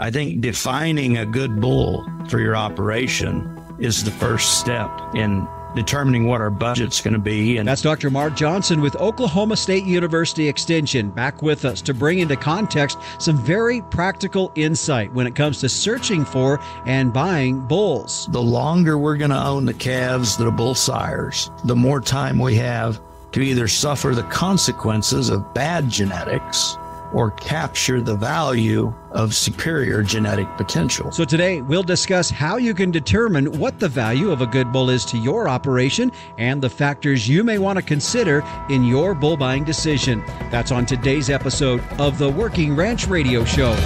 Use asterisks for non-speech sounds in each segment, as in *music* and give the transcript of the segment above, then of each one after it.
I think defining a good bull for your operation is the first step in determining what our budget's going to be. And that's Dr. Mark Johnson with Oklahoma State University Extension back with us to bring into context some very practical insight when it comes to searching for and buying bulls. The longer we're going to own the calves that are bull sires, the more time we have to either suffer the consequences of bad genetics or capture the value of superior genetic potential. So, today we'll discuss how you can determine what the value of a good bull is to your operation and the factors you may want to consider in your bull buying decision. That's on today's episode of the Working Ranch Radio Show.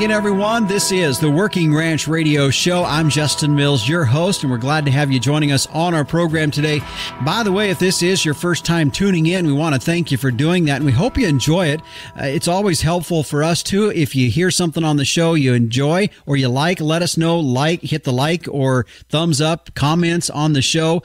Again, everyone. This is the Working Ranch Radio Show. I'm Justin Mills, your host, and we're glad to have you joining us on our program today. By the way, if this is your first time tuning in, we want to thank you for doing that, and we hope you enjoy it. Uh, it's always helpful for us too. If you hear something on the show you enjoy or you like, let us know. Like, hit the like or thumbs up, comments on the show.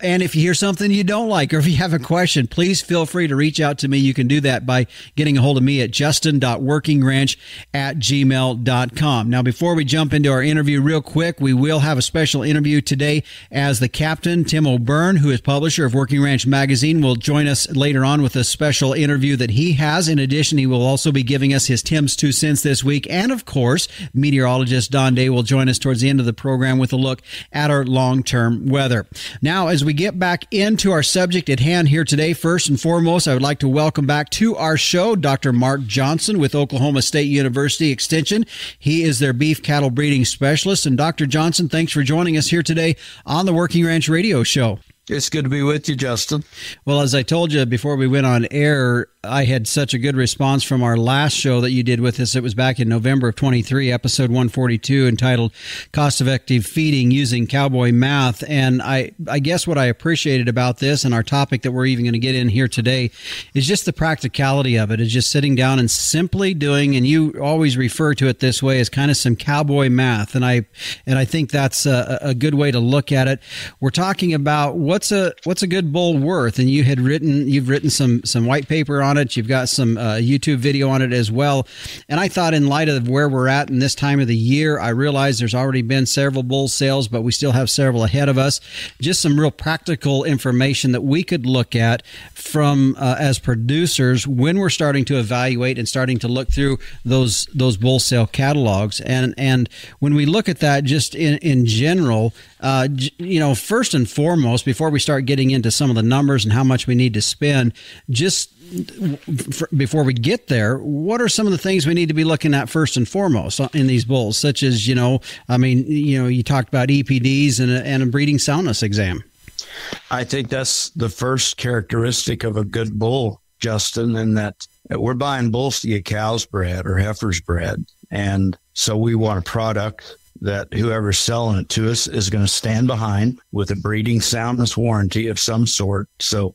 And if you hear something you don't like or if you have a question, please feel free to reach out to me. You can do that by getting a hold of me at justin.workingranch at gmail.com. Now, before we jump into our interview real quick, we will have a special interview today as the captain, Tim O'Byrne, who is publisher of Working Ranch Magazine, will join us later on with a special interview that he has. In addition, he will also be giving us his Tim's two cents this week. And of course, meteorologist Don Day will join us towards the end of the program with a look at our long-term weather. Now, as we get back into our subject at hand here today, first and foremost, I would like to welcome back to our show Dr. Mark Johnson with Oklahoma State University Extension. He is their beef cattle breeding specialist. And Dr. Johnson, thanks for joining us here today on the Working Ranch Radio Show. It's good to be with you, Justin. Well, as I told you before we went on air, I had such a good response from our last show that you did with us. It was back in November of 23, episode 142, entitled Cost Effective Feeding Using Cowboy Math. And I, I guess what I appreciated about this and our topic that we're even going to get in here today is just the practicality of it, is just sitting down and simply doing, and you always refer to it this way as kind of some cowboy math. And I, and I think that's a, a good way to look at it. We're talking about what's a, what's a good bull worth. And you had written, you've written some, some white paper on it. You've got some uh, YouTube video on it as well. And I thought, in light of where we're at in this time of the year, I realize there's already been several bull sales, but we still have several ahead of us. Just some real practical information that we could look at from uh, as producers when we're starting to evaluate and starting to look through those those bull sale catalogs. And and when we look at that, just in in general, uh, you know, first and foremost, before we start getting into some of the numbers and how much we need to spend, just before we get there, what are some of the things we need to be looking at first and foremost in these bulls, such as, you know, I mean, you know, you talked about EPDs and a, and a breeding soundness exam. I think that's the first characteristic of a good bull, Justin, in that we're buying bulls to get cows bred or heifers bred. And so we want a product that whoever's selling it to us is going to stand behind with a breeding soundness warranty of some sort. So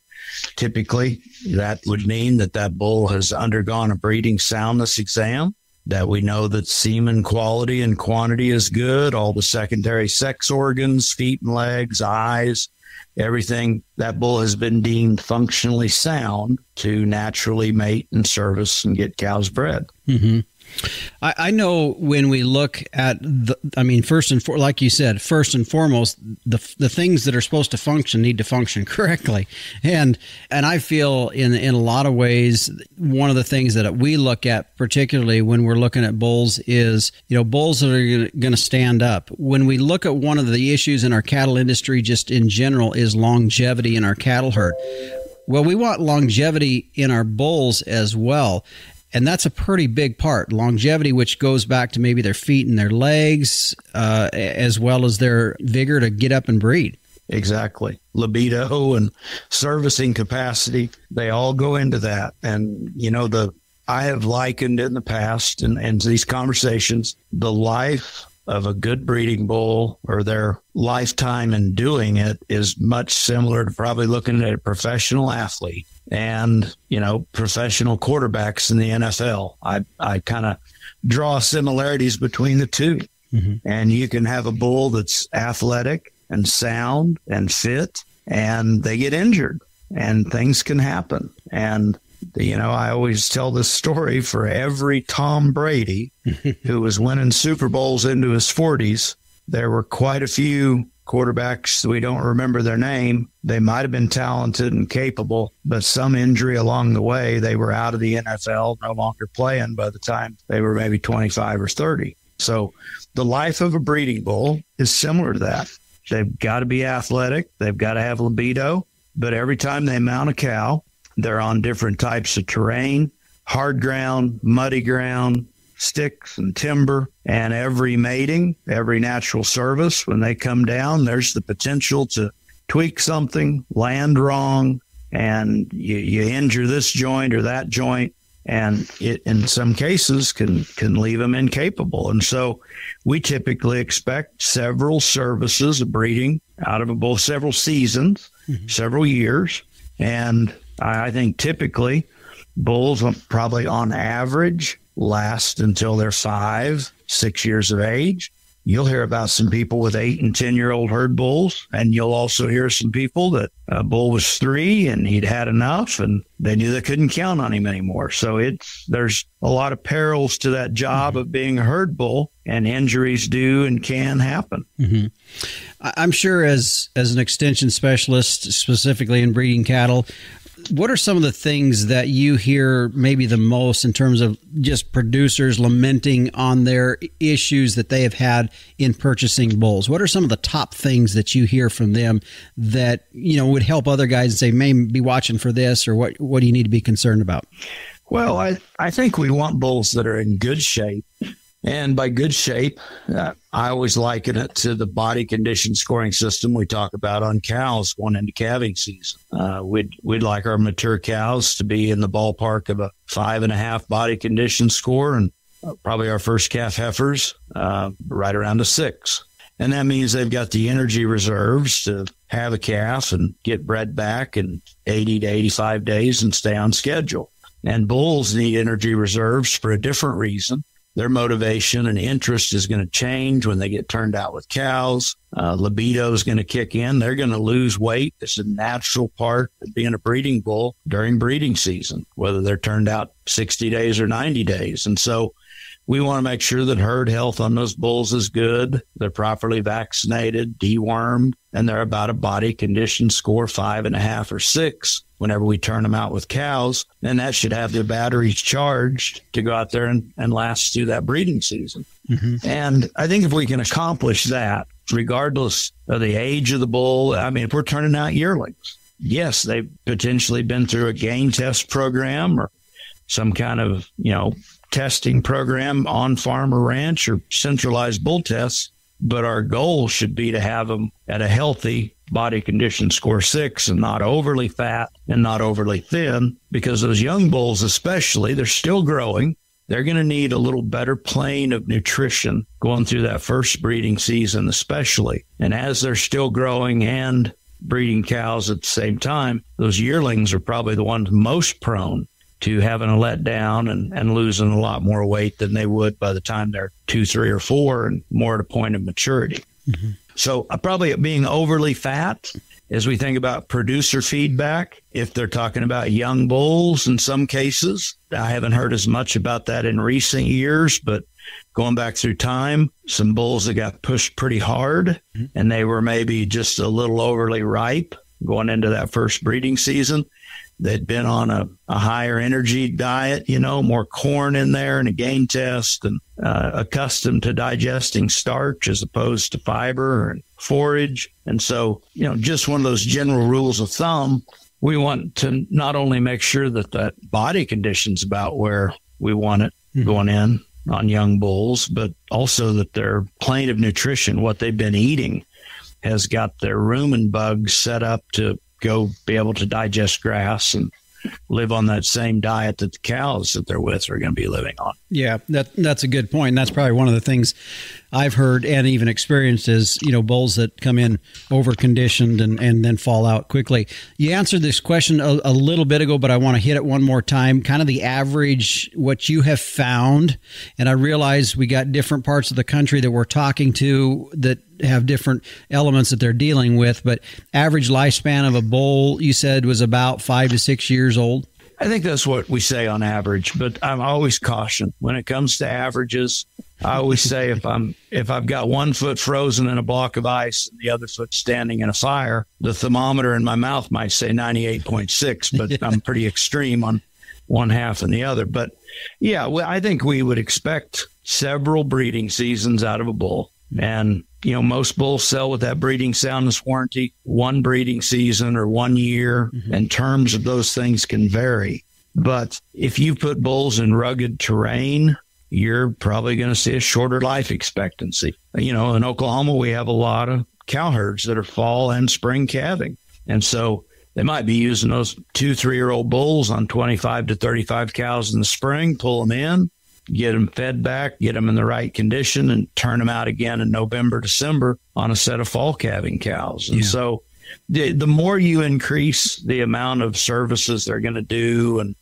Typically, that would mean that that bull has undergone a breeding soundness exam, that we know that semen quality and quantity is good, all the secondary sex organs, feet and legs, eyes, everything, that bull has been deemed functionally sound to naturally mate and service and get cows bred. Mm-hmm. I, I, know when we look at the, I mean, first and for, like you said, first and foremost, the the things that are supposed to function need to function *laughs* correctly, and and I feel in in a lot of ways, one of the things that we look at, particularly when we're looking at bulls, is you know bulls that are going to stand up. When we look at one of the issues in our cattle industry, just in general, is longevity in our cattle herd. Well, we want longevity in our bulls as well. And that's a pretty big part. Longevity, which goes back to maybe their feet and their legs, uh, as well as their vigor to get up and breed. Exactly. Libido and servicing capacity, they all go into that. And, you know, the, I have likened in the past and, and these conversations, the life of a good breeding bull or their lifetime in doing it is much similar to probably looking at a professional athlete and, you know, professional quarterbacks in the NFL. I, I kind of draw similarities between the 2 mm-hmm. And you can have a bull that's athletic and sound and fit, and they get injured, and things can happen. And you know, I always tell this story for every Tom Brady *laughs* who was winning Super Bowls into his 40s. There were quite a few quarterbacks we don't remember their name. They might have been talented and capable, but some injury along the way, they were out of the NFL, no longer playing by the time they were maybe 25 or 30. So the life of a breeding bull is similar to that. They've got to be athletic, they've got to have libido, but every time they mount a cow, they're on different types of terrain hard ground, muddy ground, sticks and timber. And every mating, every natural service, when they come down, there's the potential to tweak something, land wrong, and you, you injure this joint or that joint. And it, in some cases, can can leave them incapable. And so, we typically expect several services of breeding out of both several seasons, mm-hmm. several years, and I think typically bulls are probably on average last until they're five, six years of age. You'll hear about some people with eight and 10 year old herd bulls. And you'll also hear some people that a bull was three and he'd had enough and they knew they couldn't count on him anymore. So it's, there's a lot of perils to that job mm-hmm. of being a herd bull and injuries do and can happen. Mm-hmm. I'm sure as, as an extension specialist, specifically in breeding cattle, what are some of the things that you hear maybe the most in terms of just producers lamenting on their issues that they have had in purchasing bulls? What are some of the top things that you hear from them that you know would help other guys and say, "May be watching for this," or "What what do you need to be concerned about?" Well, I I think we want bulls that are in good shape and by good shape, uh, I always liken it to the body condition scoring system we talk about on cows going into calving season. Uh, we'd, we'd like our mature cows to be in the ballpark of a five and a half body condition score and uh, probably our first calf heifers uh, right around a six. And that means they've got the energy reserves to have a calf and get bred back in 80 to 85 days and stay on schedule. And bulls need energy reserves for a different reason their motivation and interest is going to change when they get turned out with cows. Uh, libido is going to kick in. They're going to lose weight. It's a natural part of being a breeding bull during breeding season, whether they're turned out 60 days or 90 days. And so we want to make sure that herd health on those bulls is good. They're properly vaccinated, dewormed, and they're about a body condition score five and a half or six whenever we turn them out with cows. And that should have their batteries charged to go out there and, and last through that breeding season. Mm-hmm. And I think if we can accomplish that, regardless of the age of the bull, I mean, if we're turning out yearlings, yes, they've potentially been through a gain test program or some kind of, you know, testing program on farm or ranch or centralized bull tests. But our goal should be to have them at a healthy body condition score six and not overly fat and not overly thin because those young bulls, especially, they're still growing. They're going to need a little better plane of nutrition going through that first breeding season, especially. And as they're still growing and breeding cows at the same time, those yearlings are probably the ones most prone to having a letdown and, and losing a lot more weight than they would by the time they're two, three, or four and more at a point of maturity. Mm-hmm. So uh, probably being overly fat as we think about producer feedback. If they're talking about young bulls in some cases, I haven't heard as much about that in recent years, but going back through time, some bulls that got pushed pretty hard mm-hmm. and they were maybe just a little overly ripe going into that first breeding season. They'd been on a, a higher energy diet, you know, more corn in there and a gain test and uh, accustomed to digesting starch as opposed to fiber and forage. And so, you know, just one of those general rules of thumb. We want to not only make sure that that body condition's about where we want it mm-hmm. going in on young bulls, but also that their plane of nutrition, what they've been eating, has got their rumen bugs set up to go be able to digest grass and live on that same diet that the cows that they're with are going to be living on. Yeah, that that's a good point. And that's probably one of the things I've heard and even experienced is, you know, bulls that come in over conditioned and, and then fall out quickly. You answered this question a, a little bit ago, but I want to hit it one more time. Kind of the average, what you have found. And I realize we got different parts of the country that we're talking to that have different elements that they're dealing with, but average lifespan of a bull, you said, was about five to six years old. I think that's what we say on average, but I'm always caution when it comes to averages. I always say if I'm if I've got one foot frozen in a block of ice and the other foot standing in a fire, the thermometer in my mouth might say 98.6, but *laughs* I'm pretty extreme on one half and the other. But yeah, well, I think we would expect several breeding seasons out of a bull. And, you know, most bulls sell with that breeding soundness warranty, one breeding season or one year, mm-hmm. and terms of those things can vary. But if you put bulls in rugged terrain, you're probably going to see a shorter life expectancy. You know, in Oklahoma, we have a lot of cow herds that are fall and spring calving. And so they might be using those two, three year old bulls on 25 to 35 cows in the spring, pull them in, get them fed back, get them in the right condition, and turn them out again in November, December on a set of fall calving cows. And yeah. so the, the more you increase the amount of services they're going to do and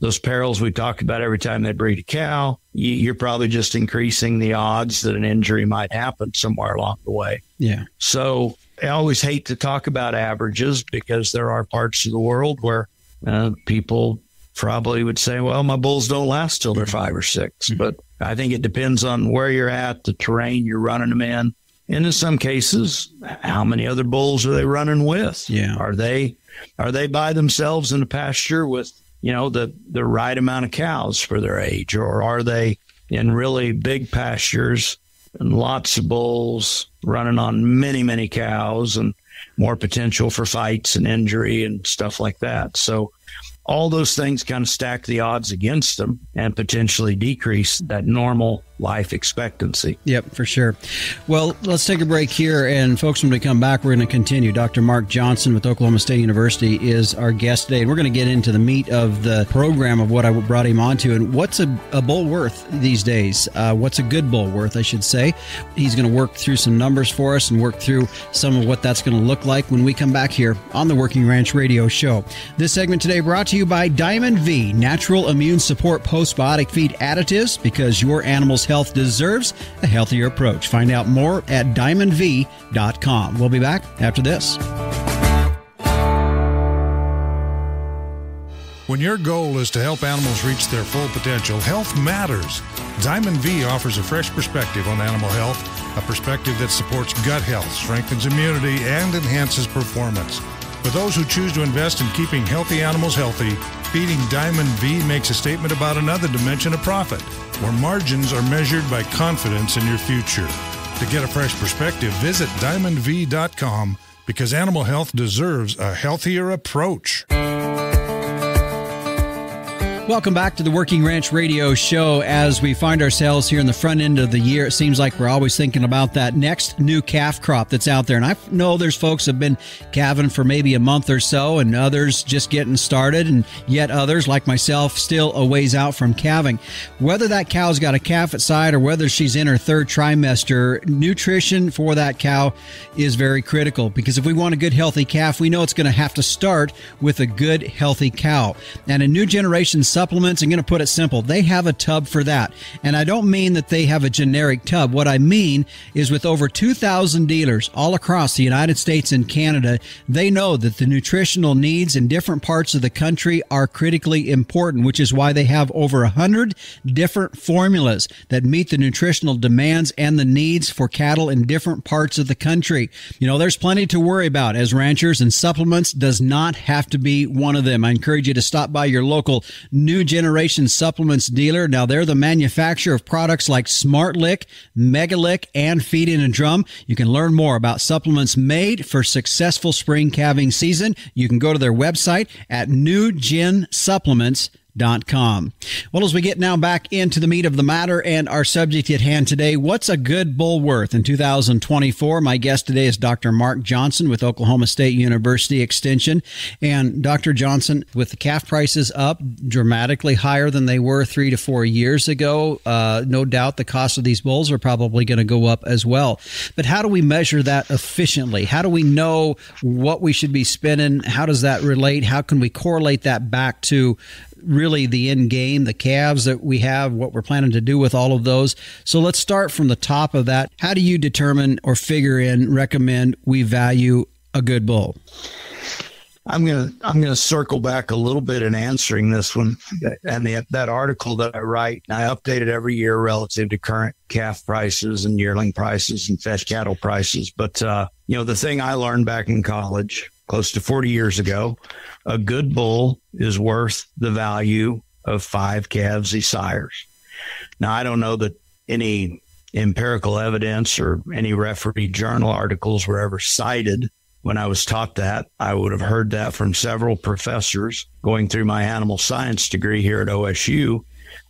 those perils we talk about every time they breed a cow, you, are probably just increasing the odds that an injury might happen somewhere along the way. Yeah. So I always hate to talk about averages because there are parts of the world where uh, people probably would say, well, my bulls don't last till they're five or 6 mm-hmm. But I think it depends on where you're at, the terrain you're running them in. And in some cases, how many other bulls are they running with? Yeah. Are they are they by themselves in a pasture with, you know, the, the right amount of cows for their age? Or are they in really big pastures and lots of bulls running on many, many cows and more potential for fights and injury and stuff like that. So all those things kind of stack the odds against them and potentially decrease that normal life expectancy. Yep, for sure. Well, let's take a break here. And folks, when we come back, we're going to continue. Dr. Mark Johnson with Oklahoma State University is our guest today. And we're going to get into the meat of the program of what I brought him onto and what's a, a bull worth these days. Uh, what's a good bull worth, I should say. He's going to work through some numbers for us and work through some of what that's going to look like when we come back here on the Working Ranch Radio Show. This segment today brought to you by Diamond V, natural immune support postbiotic feed additives, because your animal's health deserves a healthier approach. Find out more at diamondv.com. We'll be back after this. When your goal is to help animals reach their full potential, health matters. Diamond V offers a fresh perspective on animal health, a perspective that supports gut health, strengthens immunity, and enhances performance. For those who choose to invest in keeping healthy animals healthy, feeding Diamond V makes a statement about another dimension of profit where margins are measured by confidence in your future. To get a fresh perspective, visit diamondv.com because animal health deserves a healthier approach. Welcome back to the Working Ranch Radio Show. As we find ourselves here in the front end of the year, it seems like we're always thinking about that next new calf crop that's out there. And I know there's folks have been calving for maybe a month or so, and others just getting started, and yet others, like myself, still a ways out from calving. Whether that cow's got a calf at side or whether she's in her third trimester, nutrition for that cow is very critical because if we want a good, healthy calf, we know it's going to have to start with a good, healthy cow. And a new generation supplements, I'm going to put it simple. They have a tub for that. And I don't mean that they have a generic tub. What I mean is with over 2,000 dealers all across the United States and Canada, they know that the nutritional needs in different parts of the country are critically important, which is why they have over 100 different formulas that meet the nutritional demands and the needs for cattle in different parts of the country. You know, there's plenty to worry about as ranchers and supplements does not have to be one of them. I encourage you to stop by your local generation supplements dealer. Now they're the manufacturer of products like SmartLick, Megalick, and Feed in a Drum. You can learn more about supplements made for successful spring calving season. You can go to their website at newgensupplements.com com. Well, as we get now back into the meat of the matter and our subject at hand today, what's a good bull worth in 2024? My guest today is Dr. Mark Johnson with Oklahoma State University Extension. And Dr. Johnson, with the calf prices up dramatically higher than they were three to four years ago, uh, no doubt the cost of these bulls are probably going to go up as well. But how do we measure that efficiently? How do we know what we should be spending? How does that relate? How can we correlate that back to really the end game, the calves that we have, what we're planning to do with all of those. So let's start from the top of that. How do you determine or figure in, recommend we value a good bull? I'm gonna I'm gonna circle back a little bit in answering this one, and the, that article that I write, And I update it every year relative to current calf prices and yearling prices and fed cattle prices. But uh, you know, the thing I learned back in college close to 40 years ago, a good bull is worth the value of five calves he sires. Now, I don't know that any empirical evidence or any referee journal articles were ever cited when I was taught that. I would have heard that from several professors going through my animal science degree here at OSU.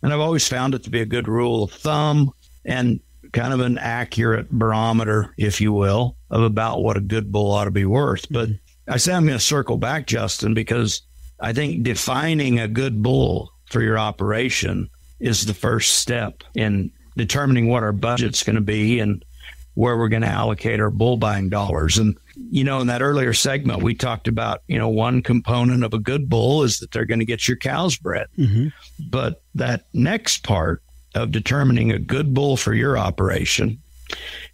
And I've always found it to be a good rule of thumb and kind of an accurate barometer, if you will, of about what a good bull ought to be worth. But I say I'm going to circle back, Justin, because I think defining a good bull for your operation is the first step in determining what our budget's going to be and where we're going to allocate our bull buying dollars. And, you know, in that earlier segment, we talked about, you know, one component of a good bull is that they're going to get your cows bred. Mm-hmm. But that next part of determining a good bull for your operation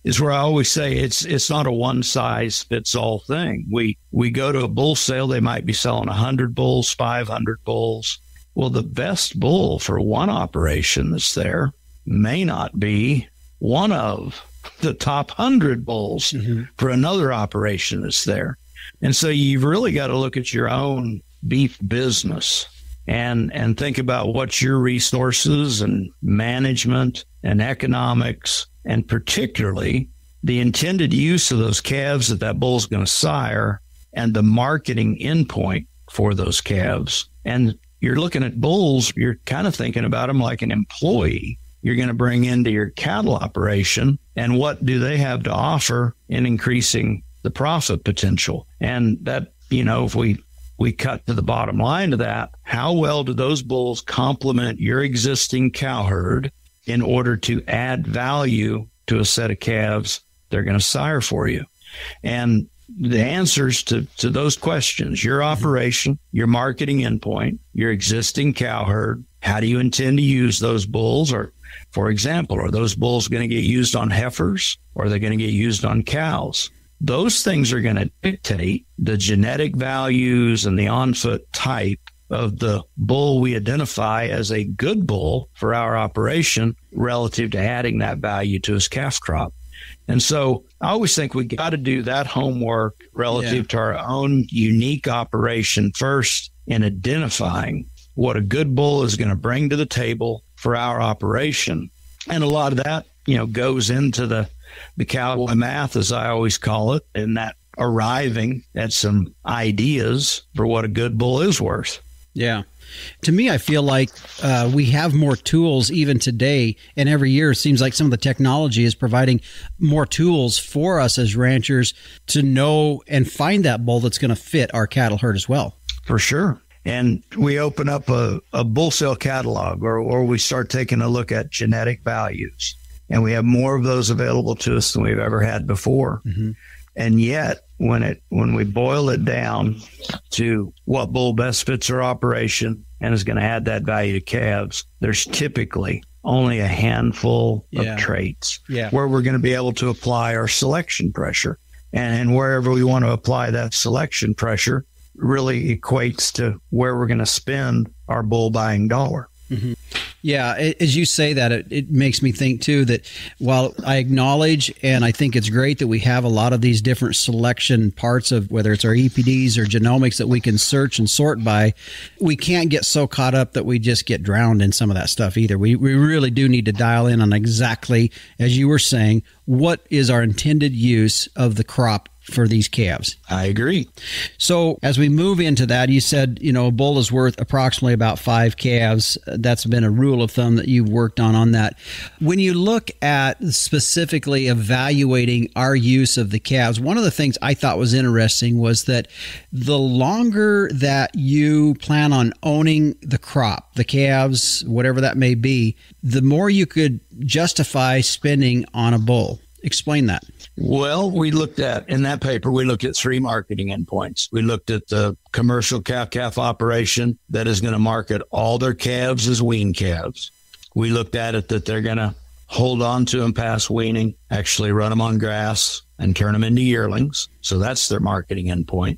is where I always say it's it's not a one size fits all thing. We we go to a bull sale, they might be selling 100 bulls, 500 bulls. Well, the best bull for one operation that's there may not be one of the top 100 bulls mm-hmm. for another operation that's there. And so you've really got to look at your own beef business and and think about what your resources and management and economics and particularly the intended use of those calves that that bull is going to sire and the marketing endpoint for those calves. And you're looking at bulls, you're kind of thinking about them like an employee you're going to bring into your cattle operation and what do they have to offer in increasing the profit potential. And that, you know, if we we cut to the bottom line of that, how well do those bulls complement your existing cow herd in order to add value to a set of calves they're going to sire for you. And the answers to, to those questions, your mm-hmm. operation, your marketing endpoint, your existing cow herd, how do you intend to use those bulls? Or, for example, are those bulls going to get used on heifers or are they going to get used on cows? Those things are going to dictate the genetic values and the on foot type of the bull we identify as a good bull for our operation relative to adding that value to his calf crop. And so I always think we got to do that homework relative yeah. to our own unique operation first in identifying what a good bull is going to bring to the table for our operation. And a lot of that, you know, goes into the the cowboy math, as I always call it, and that arriving at some ideas for what a good bull is worth. Yeah. To me, I feel like uh, we have more tools even today, and every year it seems like some of the technology is providing more tools for us as ranchers to know and find that bull that's going to fit our cattle herd as well. For sure. And we open up a, a bull sale catalog or, or we start taking a look at genetic values. And we have more of those available to us than we've ever had before. Mm-hmm. And yet, when it when we boil it down to what bull best fits our operation and is going to add that value to calves, there's typically only a handful yeah. of traits yeah. where we're going to be able to apply our selection pressure. And, and wherever we want to apply that selection pressure really equates to where we're going to spend our bull buying dollar. Mm-hmm. Yeah, as you say that, it, it, makes me think too that while I acknowledge and I think it's great that we have a lot of these different selection parts of whether it's our EPDs or genomics that we can search and sort by, we can't get so caught up that we just get drowned in some of that stuff either. We, we really do need to dial in on exactly, as you were saying, what is our intended use of the crop for these calves. I agree. So as we move into that, you said, you know, a bull is worth approximately about five calves. That's been a rule of thumb that you've worked on on that. When you look at specifically evaluating our use of the calves, one of the things I thought was interesting was that the longer that you plan on owning the crop, the calves, whatever that may be, the more you could justify spending on a bull. Explain that. Well, we looked at in that paper, we looked at three marketing endpoints. We looked at the commercial calf calf operation that is going to market all their calves as wean calves. We looked at it that they're going to hold on to them past weaning, actually run them on grass and turn them into yearlings. So that's their marketing endpoint.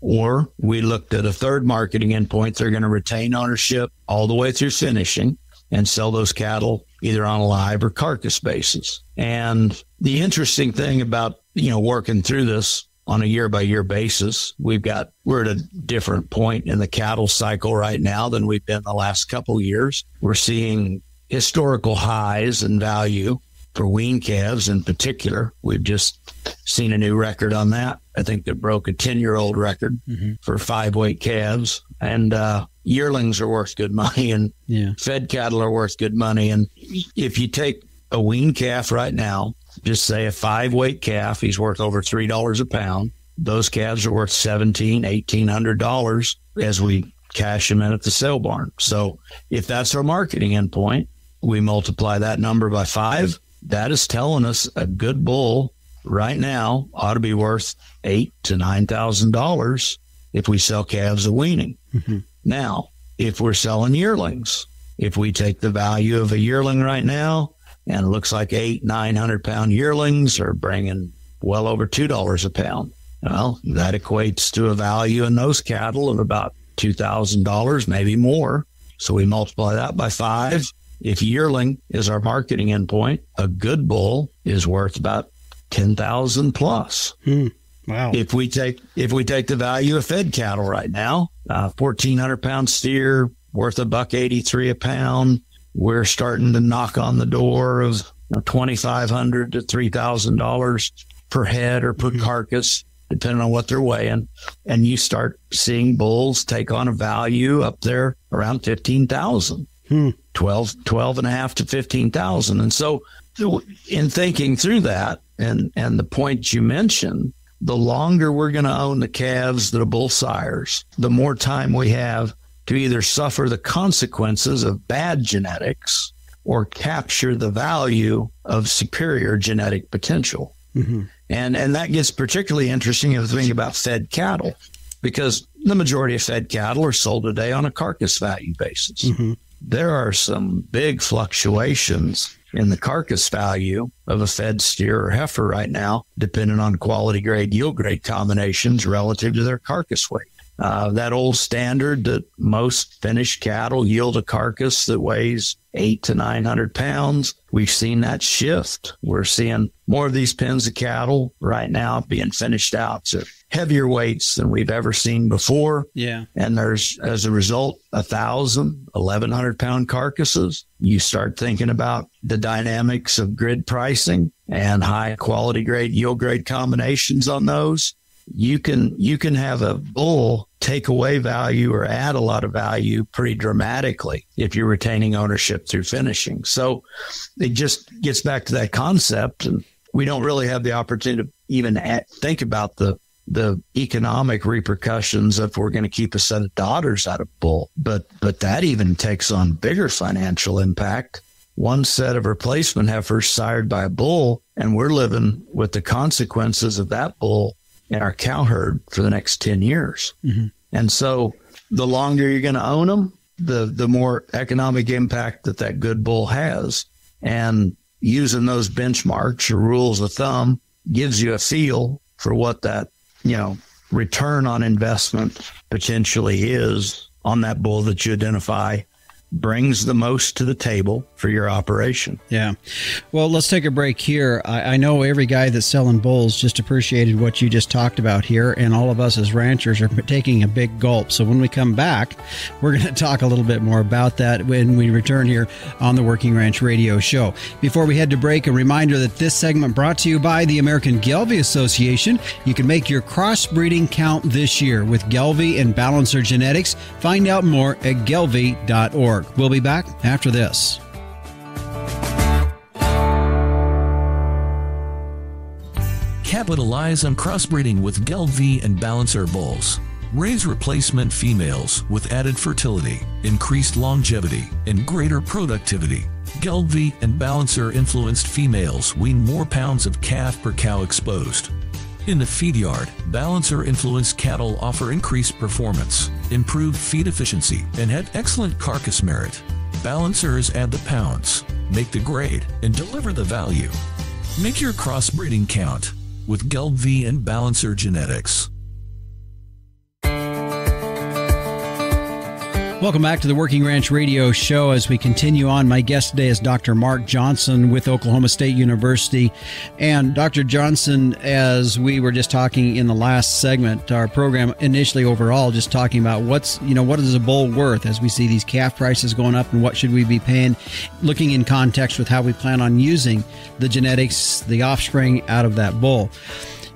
Or we looked at a third marketing endpoint. They're going to retain ownership all the way through finishing and sell those cattle either on a live or carcass basis. And the interesting thing about, you know, working through this on a year by year basis, we've got, we're at a different point in the cattle cycle right now than we've been the last couple years. We're seeing historical highs in value for wean calves in particular. We've just seen a new record on that. I think that broke a 10 year old record mm-hmm. for five weight calves. And uh, yearlings are worth good money, and yeah. fed cattle are worth good money. And if you take a wean calf right now, just say a five weight calf, he's worth over $3 a pound. Those calves are worth $1,700, $1,800 as we cash them in at the sale barn. So if that's our marketing endpoint, we multiply that number by five. That is telling us a good bull right now ought to be worth eight to nine thousand dollars if we sell calves of weaning. Mm-hmm. Now, if we're selling yearlings, if we take the value of a yearling right now and it looks like eight, 900 pound yearlings are bringing well over $2 a pound. Well, that equates to a value in those cattle of about $2,000, maybe more. So we multiply that by five. If yearling is our marketing endpoint, a good bull is worth about 10,000 plus. Hmm. Wow. If we take if we take the value of fed cattle right now, uh, fourteen hundred pound steer worth a buck eighty three a pound. We're starting to knock on the door of twenty five hundred to three thousand dollars per head or per mm-hmm. carcass, depending on what they're weighing. And you start seeing bulls take on a value up there around fifteen thousand. Hmm. 12, 12 and a half to 15,000. And so in thinking through that and, and the point you mentioned, the longer we're going to own the calves that are bull sires, the more time we have to either suffer the consequences of bad genetics or capture the value of superior genetic potential. Mm-hmm. And, and that gets particularly interesting if you think about fed cattle, because the majority of fed cattle are sold today on a carcass value basis. Mm-hmm. There are some big fluctuations in the carcass value of a fed steer or heifer right now, depending on quality grade, yield grade combinations relative to their carcass weight. Uh, that old standard that most finished cattle yield a carcass that weighs eight to 900 pounds. We've seen that shift. We're seeing more of these pens of cattle right now being finished out to heavier weights than we've ever seen before. Yeah. And there's, as a result, a thousand, 1100 pound carcasses. You start thinking about the dynamics of grid pricing and high quality grade, yield grade combinations on those you can you can have a bull take away value or add a lot of value pretty dramatically if you're retaining ownership through finishing. So it just gets back to that concept, and we don't really have the opportunity to even think about the the economic repercussions if we're going to keep a set of daughters out of bull. But but that even takes on bigger financial impact. One set of replacement heifers sired by a bull, and we're living with the consequences of that bull in our cow herd for the next 10 years. Mm-hmm. And so the longer you're going to own them, the, the more economic impact that that good bull has. And using those benchmarks or rules of thumb gives you a feel for what that, you know, return on investment potentially is on that bull that you identify brings the most to the table for your operation. Yeah. Well, let's take a break here. I, I, know every guy that's selling bulls just appreciated what you just talked about here, and all of us as ranchers are taking a big gulp. So when we come back, we're going *laughs* to talk a little bit more about that when we return here on the Working Ranch Radio Show. Before we head to break, a reminder that this segment brought to you by the American Gelbvieh Association. You can make your crossbreeding count this year with Gelbvieh and Balancer Genetics. Find out more at gelbvieh.org. We'll be back after this. Capitalize on crossbreeding with Gelbvieh and Balancer bulls. Raise replacement females with added fertility, increased longevity, and greater productivity. Gelbvieh and Balancer influenced females wean more pounds of calf per cow exposed. In the feed yard, Balancer influenced cattle offer increased performance, improved feed efficiency, and had excellent carcass merit. Balancers add the pounds, make the grade, and deliver the value. Make your crossbreeding count with Gelbvieh and Balancer Genetics. Welcome back to the Working Ranch Radio Show. As we continue on, my guest today is Dr. Mark Johnson with Oklahoma State University. And Dr. Johnson, as we were just talking in the last segment, our program initially overall, just talking about what's, you know, what is a bull worth as we see these calf prices going up and what should we be paying, looking in context with how we plan on using the genetics, the offspring out of that bull.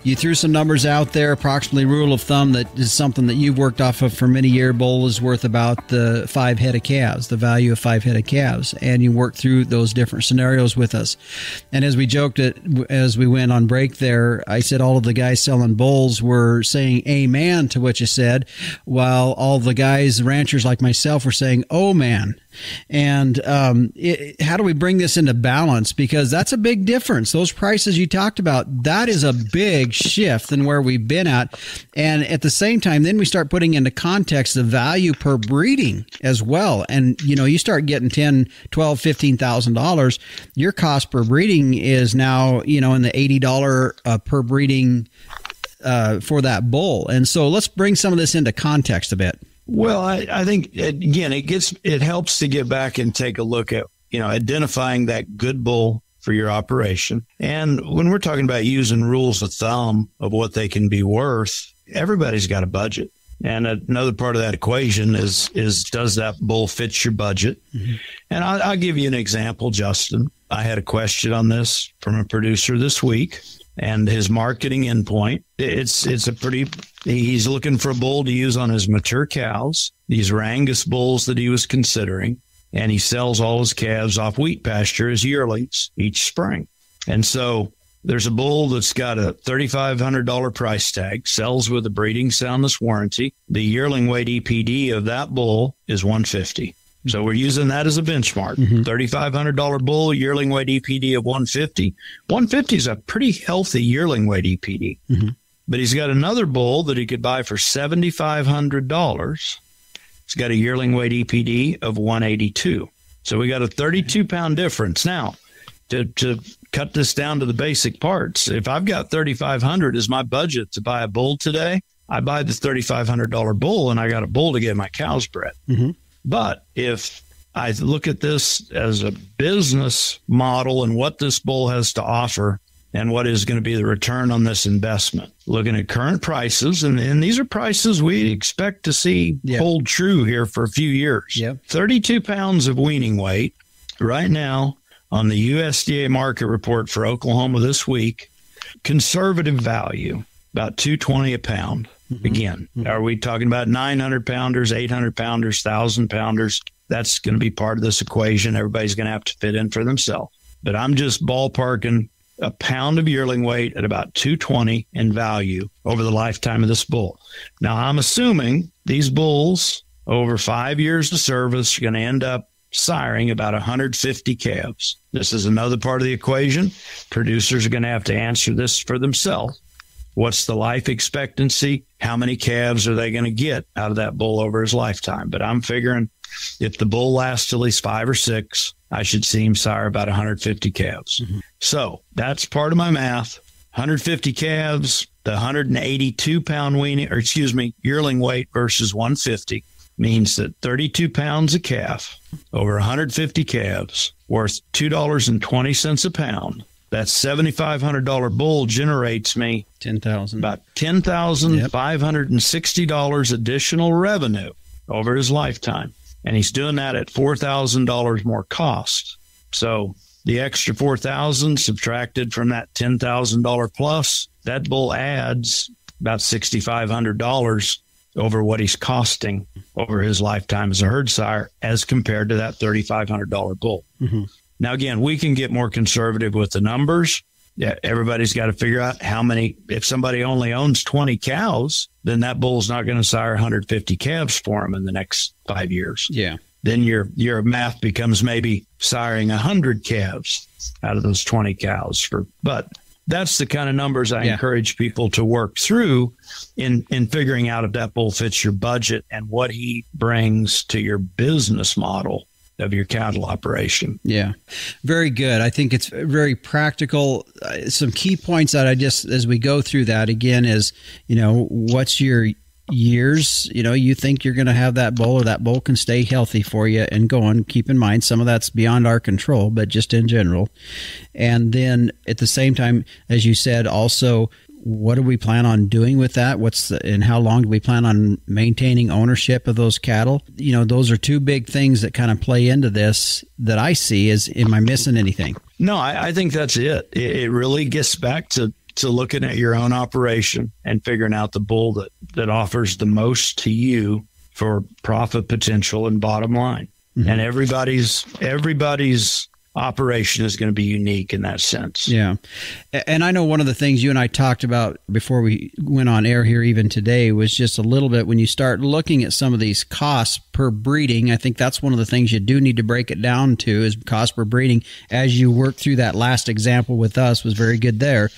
You threw some numbers out there, approximately rule of thumb that is something that you've worked off of for many years. Bull is worth about the five head of calves, the value of five head of calves, and you worked through those different scenarios with us. And as we joked it as we went on break there, I said all of the guys selling bulls were saying amen to what you said, while all the guys, ranchers like myself, were saying, oh man, and um, it, how do we bring this into balance? Because that's a big difference. Those prices you talked about, that is a big shift than where we've been at. And at the same time, then we start putting into context the value per breeding as well. And, you know, you start getting 10, 12, $15,000, your cost per breeding is now, you know, in the $80 uh, per breeding uh, for that bull. And so let's bring some of this into context a bit. Well, I, I think again, it gets it helps to get back and take a look at you know identifying that good bull for your operation. And when we're talking about using rules of thumb of what they can be worth, everybody's got a budget. And another part of that equation is is does that bull fit your budget? Mm-hmm. And I'll, I'll give you an example, Justin. I had a question on this from a producer this week and his marketing endpoint. It's it's a pretty. He's looking for a bull to use on his mature cows. These are Angus bulls that he was considering, and he sells all his calves off wheat pasture as yearlings each spring. And so there's a bull that's got a $3,500 price tag, sells with a breeding soundness warranty. The yearling weight EPD of that bull is 150. So we're using that as a benchmark. Mm-hmm. $3,500 bull, yearling weight EPD of 150. 150 is a pretty healthy yearling weight EPD. Mm-hmm. But he's got another bull that he could buy for $7,500. It's got a yearling weight EPD of 182. So we got a 32 pound difference. Now, to, to cut this down to the basic parts, if I've got 3,500 as my budget to buy a bull today, I buy the $3,500 bull and I got a bull to get my cows bred. Mm-hmm. But if I look at this as a business model and what this bull has to offer and what is going to be the return on this investment, looking at current prices, and, and these are prices we expect to see yep. hold true here for a few years. Yep. 32 pounds of weaning weight right now on the USDA market report for Oklahoma this week, conservative value, about 220 a pound. Mm-hmm. Again, mm-hmm. are we talking about 900 pounders, 800 pounders, 1,000 pounders? That's going to be part of this equation. Everybody's going to have to fit in for themselves. But I'm just ballparking a pound of yearling weight at about 220 in value over the lifetime of this bull. Now, I'm assuming these bulls over five years of service are going to end up siring about 150 calves. This is another part of the equation. Producers are going to have to answer this for themselves. What's the life expectancy? How many calves are they going to get out of that bull over his lifetime? But I'm figuring if the bull lasts at least five or six, I should see him sire about 150 calves. Mm-hmm. So that's part of my math. 150 calves, the 182 pound weaning, or excuse me, yearling weight versus 150 means that 32 pounds a calf, over 150 calves, worth $2.20 a pound. That $7,500 bull generates me 10000 about $10,560 additional revenue over his lifetime. And he's doing that at $4,000 more cost. So the extra 4000 subtracted from that $10,000 plus, that bull adds about $6,500 over what he's costing over his lifetime as a herd sire as compared to that $3,500 bull. Mm-hmm. Now, again, we can get more conservative with the numbers. Yeah, everybody's got to figure out how many. If somebody only owns 20 cows, then that bull's not going to sire 150 calves for him in the next five years. Yeah. Then your your math becomes maybe siring 100 calves out of those 20 cows for. But that's the kind of numbers I Yeah. encourage people to work through in in figuring out if that bull fits your budget and what he brings to your business model of your cattle operation. Yeah, very good. I think it's very practical. Uh, Some key points that I just, as we go through that again, is you know, what's your years? You know, you think you're going to have that bull, or that bull can stay healthy for you and going. Keep in mind, some of that's beyond our control, but just in general. And then at the same time, as you said, also. What do we plan on doing with that? What's the, and how long do we plan on maintaining ownership of those cattle? You know, those are two big things that kind of play into this that I see is am I missing anything? No, I, I think that's it. it. It really gets back to to looking at your own operation and figuring out the bull that that offers the most to you for profit potential and bottom line. Mm-hmm. And everybody's everybody's operation is going to be unique in that sense. Yeah. And I know one of the things you and I talked about before we went on air here, even today, was just a little bit when you start looking at some of these costs per breeding. I think that's one of the things you do need to break it down to is cost per breeding. As you work through that last example with us, was very good there.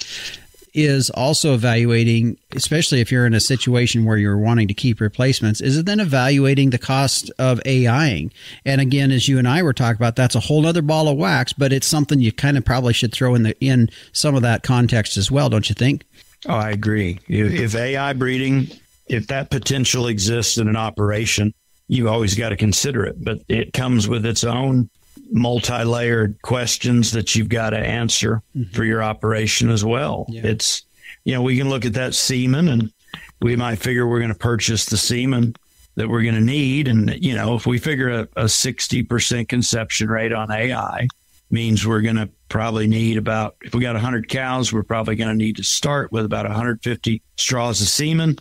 Is also evaluating, especially if you're in a situation where you're wanting to keep replacements, is it then evaluating the cost of AIing? And again, as you and I were talking about, that's a whole other ball of wax, but it's something you kind of probably should throw in the in some of that context as well, don't you think? Oh, I agree. If, if AI breeding, if that potential exists in an operation, you always got to consider it. But it comes with its own multi-layered questions that you've got to answer mm-hmm. for your operation as well. Yeah. It's, you know, we can look at that semen and we might figure we're going to purchase the semen that we're going to need. And, you know, if we figure a, a 60% conception rate on AI means we're going to probably need about, if we got 100 cows, we're probably going to need to start with about 150 straws of semen.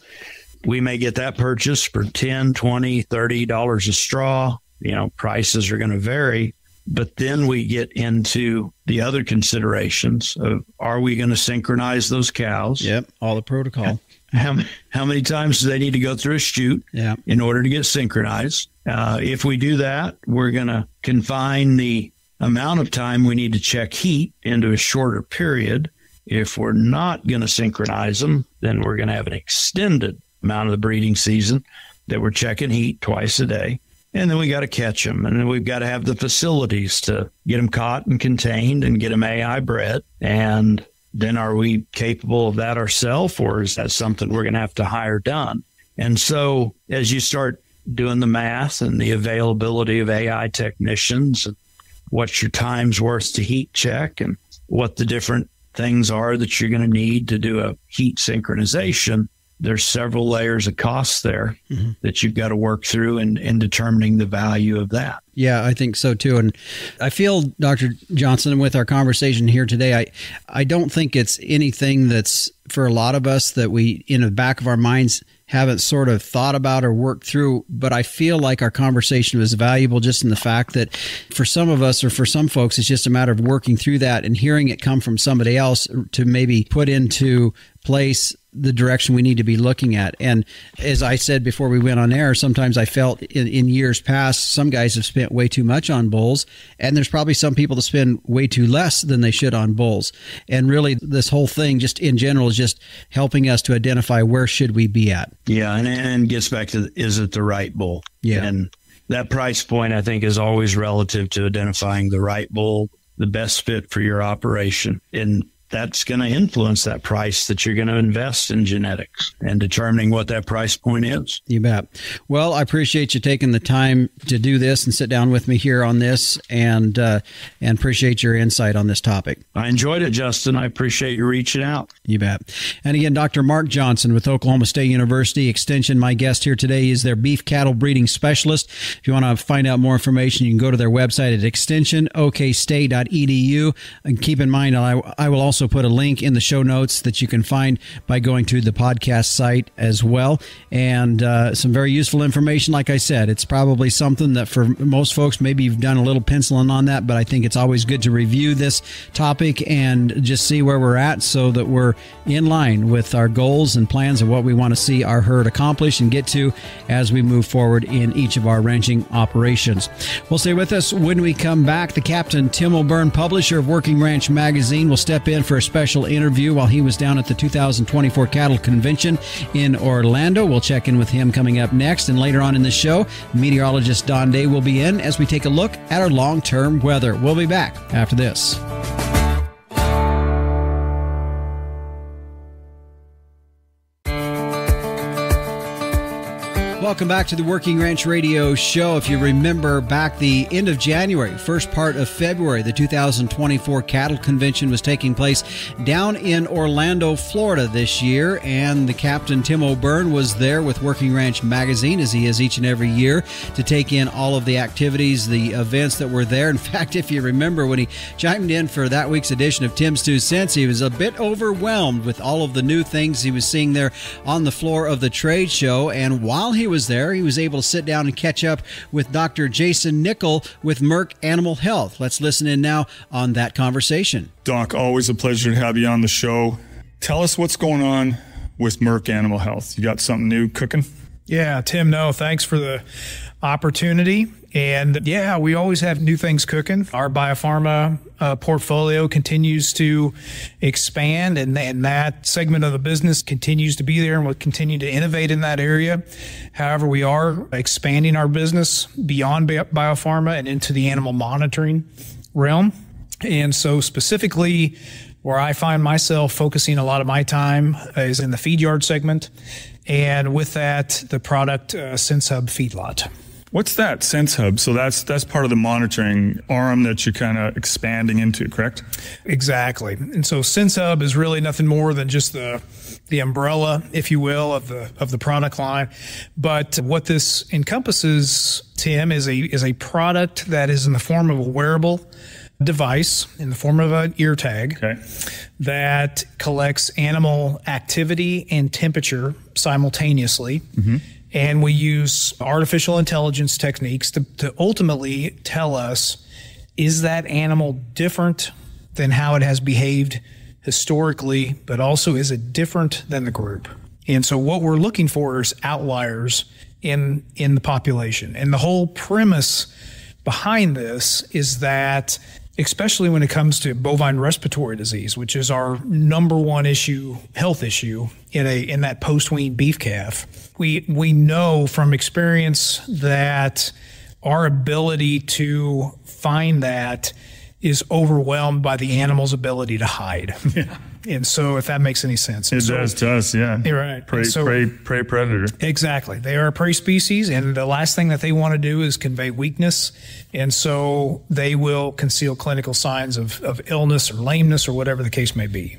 We may get that purchase for 10, 20, 30 dollars a straw. You know, prices are going to vary. But then we get into the other considerations of are we going to synchronize those cows? Yep. All the protocol. How, how many times do they need to go through a chute Yeah. in order to get synchronized? Uh, if we do that, we're going to confine the amount of time we need to check heat into a shorter period. If we're not going to synchronize them, then we're going to have an extended amount of the breeding season that we're checking heat twice a day. And then we got to catch them. And then we've got to have the facilities to get them caught and contained and get them AI bred. And then are we capable of that ourselves or is that something we're going to have to hire done? And so as you start doing the math and the availability of AI technicians and your time's worth to heat check and what the different things are that you're going to need to do a heat synchronization, there's several layers of costs there mm-hmm. that you've got to work through in, in determining the value of that. Yeah, I think so too. And I feel, Dr. Johnson, with our conversation here today, I, I don't think it's anything that's for a lot of us that we, in the back of our minds, haven't sort of thought about or worked through. But I feel like our conversation was valuable just in the fact that for some of us or for some folks, it's just a matter of working through that and hearing it come from somebody else to maybe put into place the direction we need to be looking at. And as I said before we went on air, sometimes I felt in, in years past, some guys have spent way too much on bulls, and there's probably some people that spend way too less than they should on bulls. And really, this whole thing, just in general, is just helping us to identify where should we be at. Yeah, and and gets back to is it the right bull? Yeah. and that price point I think is always relative to identifying the right bull, the best fit for your operation. And that's going to influence that price that you're going to invest in genetics and determining what that price point is. You bet. Well, I appreciate you taking the time to do this and sit down with me here on this, and uh, and appreciate your insight on this topic. I enjoyed it, Justin. I appreciate you reaching out. You bet. And again, Dr. Mark Johnson with Oklahoma State University Extension. My guest here today is their beef cattle breeding specialist. If you want to find out more information, you can go to their website at extensionokstate.edu. And keep in mind, I, I will also put a link in the show notes that you can find by going to the podcast site as well. And uh, some very useful information. Like I said, it's probably something that for most folks, maybe you've done a little penciling on that, but I think it's always good to review this topic and just see where we're at so that we're in line with our goals and plans of what we want to see our herd accomplish and get to as we move forward in each of our ranching operations. We'll stay with us when we come back. The Captain Tim O'Byrne, publisher of Working Ranch Magazine, will step in for a special interview while he was down at the 2024 Cattle Convention in Orlando. We'll check in with him coming up next. And later on in the show, meteorologist Don Day will be in as we take a look at our long term weather. We'll be back after this. Welcome back to the Working Ranch Radio Show. If you remember back the end of January, first part of February, the 2024 Cattle Convention was taking place down in Orlando, Florida this year. And the captain, Tim O'Byrne, was there with Working Ranch Magazine, as he is each and every year, to take in all of the activities, the events that were there. In *laughs* fact, if you remember when he chimed in for that week's edition of Tim's Two Cents, he was a bit overwhelmed with all of the new things he was seeing there on the floor of the trade show. And while he was there, he was able to sit down and catch up with Dr. Jason Nickel with Merck Animal Health. Let's listen in now on that conversation. Doc, always a pleasure to have you on the show. Tell us what's going on with Merck Animal Health. You got something new cooking? Yeah, Tim, no, thanks for the opportunity. And yeah, we always have new things cooking. Our biopharma uh, portfolio continues to expand, and, and that segment of the business continues to be there, and we'll continue to innovate in that area. However, we are expanding our business beyond bi- biopharma and into the animal monitoring realm. And so, specifically, where I find myself focusing a lot of my time is in the feed yard segment, and with that, the product uh, SenseHub Feedlot. What's that Sense Hub? So that's that's part of the monitoring arm that you're kind of expanding into, correct? Exactly. And so SenseHub is really nothing more than just the the umbrella, if you will, of the of the product line. But what this encompasses, Tim, is a is a product that is in the form of a wearable device in the form of an ear tag Okay. that collects animal activity and temperature simultaneously. Mm-hmm. And we use artificial intelligence techniques to, to ultimately tell us is that animal different than how it has behaved historically, but also is it different than the group? And so what we're looking for is outliers in in the population. And the whole premise behind this is that especially when it comes to bovine respiratory disease, which is our number one issue, health issue in a in that post-wean beef calf. We we know from experience that our ability to find that is overwhelmed by the animal's ability to hide. *laughs* And so if that makes any sense. It so- does to us, yeah. You're right. Prey, So- prey, prey predator. Exactly. They are a prey species, and the last thing that they want to do is convey weakness. And so they will conceal clinical signs of, of illness or lameness or whatever the case may be.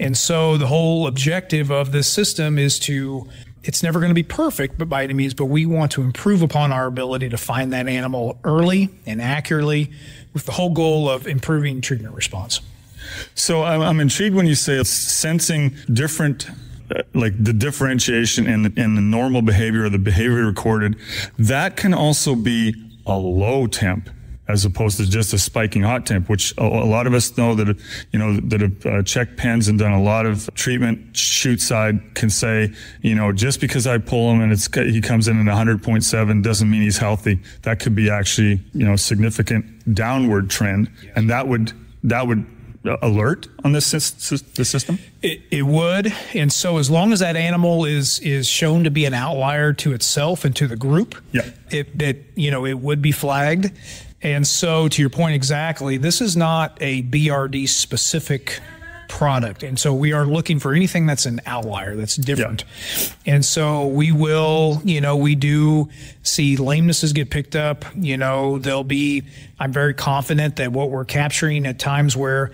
And so the whole objective of this system is to, it's never going to be perfect, but by any means, but we want to improve upon our ability to find that animal early and accurately with the whole goal of improving treatment response. So I'm, intrigued when you say it's sensing different, uh, like the differentiation in the, in the normal behavior or the behavior recorded. That can also be a low temp as opposed to just a spiking hot temp, which a, a lot of us know that, you know, that have uh, checked pens and done a lot of treatment chute side can say, you know, just because I pull him and it's, he comes in at 100.7 doesn't mean he's healthy. That could be actually, you know, significant downward trend. And that would, that would alert on this the system? It, it would, and so as long as that animal is is shown to be an outlier to itself and to the group, Yeah. it, it you know it would be flagged. And so, to your point exactly, this is not a BRD specific product. And so we are looking for anything that's an outlier, that's different. Yeah. And so we will, you know, we do see lamenesses get picked up. You know, there'll be, I'm very confident that what we're capturing at times where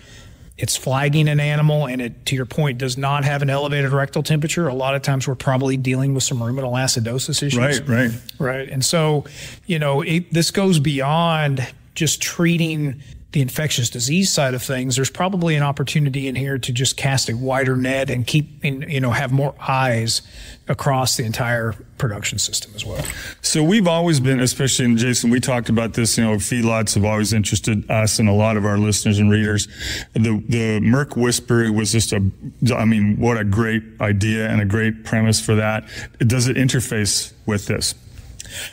it's flagging an animal and it, to your point, does not have an elevated rectal temperature. A lot of times we're probably dealing with some ruminal acidosis issues. Right, right. Right. And so, you know, it, this goes beyond just treating the infectious disease side of things, there's probably an opportunity in here to just cast a wider net and keep, you know, have more eyes across the entire production system as well. So we've always been, especially in Jason, we talked about this, you know, feedlots have always interested us and a lot of our listeners and readers. The, the Merck Whisper was just a, I mean, what a great idea and a great premise for that. Does it interface with this?